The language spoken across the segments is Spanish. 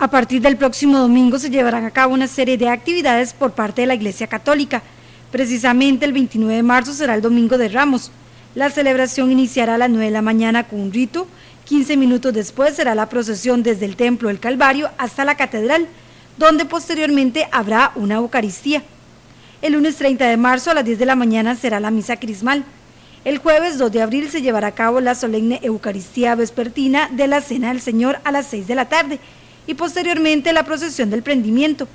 A partir del próximo domingo se llevarán a cabo una serie de actividades por parte de la Iglesia Católica. Precisamente el 29 de marzo será el Domingo de Ramos. La celebración iniciará a las 9 de la mañana con un rito. 15 minutos después será la procesión desde el Templo del Calvario hasta la Catedral, donde posteriormente habrá una Eucaristía. El lunes 30 de marzo a las 10 de la mañana será la misa crismal. El jueves 2 de abril se llevará a cabo la solemne Eucaristía vespertina de la Cena del Señor a las 6 de la tarde y posteriormente la procesión del prendimiento.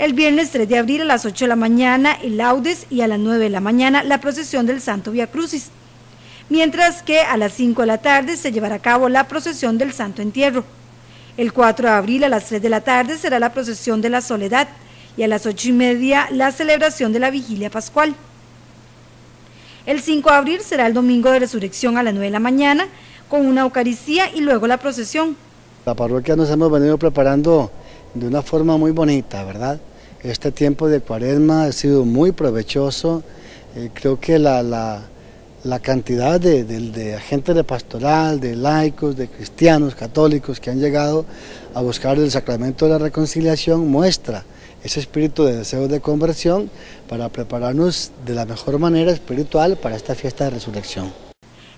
El viernes 3 de abril a las 8 de la mañana el laudes y a las 9 de la mañana la procesión del Santo Via Crucis. Mientras que a las 5 de la tarde se llevará a cabo la procesión del Santo Entierro. El 4 de abril a las 3 de la tarde será la procesión de la Soledad y a las 8 y media la celebración de la Vigilia Pascual. El 5 de abril será el domingo de resurrección a las 9 de la mañana con una Eucaristía y luego la procesión. La parroquia nos hemos venido preparando de una forma muy bonita, ¿verdad? Este tiempo de cuaresma ha sido muy provechoso. Eh, creo que la, la, cantidad de, de, agentes de pastoral, de laicos, de cristianos, católicos que han llegado a buscar el sacramento de la reconciliación muestra ese espíritu de deseo de conversión para prepararnos de la mejor manera espiritual para esta fiesta de resurrección.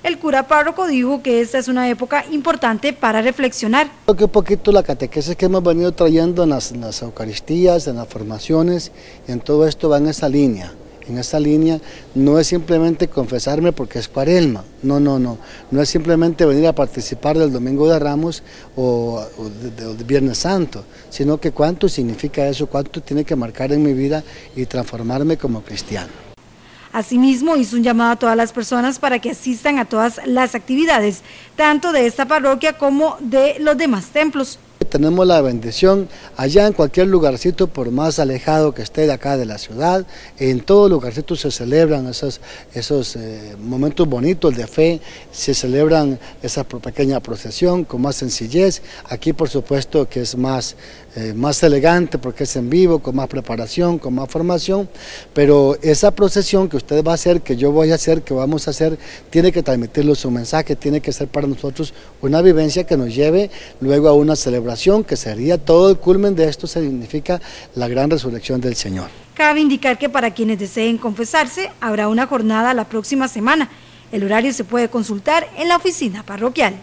El cura párroco dijo que esta es una época importante para reflexionar. Creo que un poquito la catequesis que hemos venido trayendo en las, las Eucaristías, en las formaciones, en todo esto va en esa línea en esa línea no es simplemente confesarme porque es cuaresma, no, no, no, no es simplemente venir a participar del Domingo de Ramos o, del de Viernes Santo, sino que cuánto significa eso, cuánto tiene que marcar en mi vida y transformarme como cristiano. Asimismo, hizo un llamado a todas las personas para que asistan a todas las actividades, tanto de esta parroquia como de los demás templos tenemos la bendición allá en cualquier lugarcito, por más alejado que esté de acá de la ciudad, en todo lugarcito se celebran esos, esos eh, momentos bonitos de fe, se celebran esa pequeña procesión con más sencillez. Aquí por supuesto que es más, eh, más elegante porque es en vivo, con más preparación, con más formación, pero esa procesión que usted va a hacer, que yo voy a hacer, que vamos a hacer, tiene que transmitirle su mensaje, tiene que ser para nosotros una vivencia que nos lleve luego a una celebración que sería todo el culmen de esto, significa la gran resurrección del Señor. Cabe indicar que para quienes deseen confesarse, habrá una jornada la próxima semana. El horario se puede consultar en la oficina parroquial.